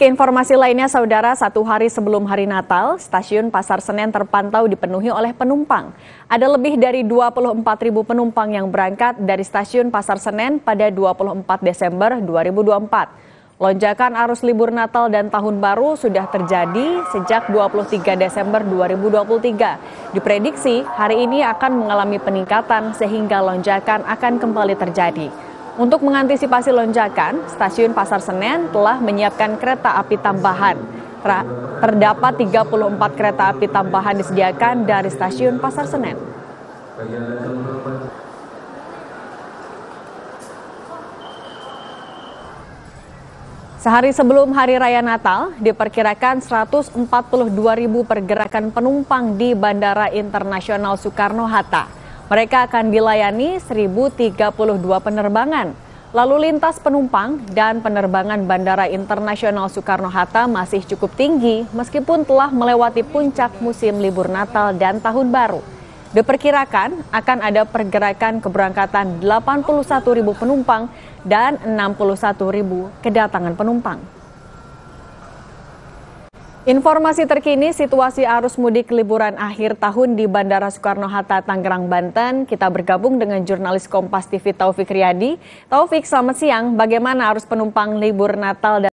Ke informasi lainnya, saudara, satu hari sebelum hari Natal, stasiun Pasar Senen terpantau dipenuhi oleh penumpang. Ada lebih dari 24 ribu penumpang yang berangkat dari stasiun Pasar Senen pada 24 Desember 2024. Lonjakan arus libur Natal dan Tahun Baru sudah terjadi sejak 23 Desember 2023. Diprediksi hari ini akan mengalami peningkatan sehingga lonjakan akan kembali terjadi. Untuk mengantisipasi lonjakan, stasiun Pasar Senen telah menyiapkan kereta api tambahan. Terdapat 34 kereta api tambahan disediakan dari stasiun Pasar Senen. Sehari sebelum Hari Raya Natal, diperkirakan 142 ribu pergerakan penumpang di Bandara Internasional Soekarno-Hatta. Mereka akan dilayani 1.032 penerbangan. Lalu lintas penumpang dan penerbangan Bandara Internasional Soekarno-Hatta masih cukup tinggi meskipun telah melewati puncak musim libur Natal dan Tahun Baru. Diperkirakan akan ada pergerakan keberangkatan 81 ribu penumpang dan 61 ribu kedatangan penumpang. Informasi terkini situasi arus mudik liburan akhir tahun di Bandara Soekarno-Hatta, Tangerang, Banten. Kita bergabung dengan jurnalis Kompas TV Taufik Riyadi. Taufik, selamat siang. Bagaimana arus penumpang libur Natal dan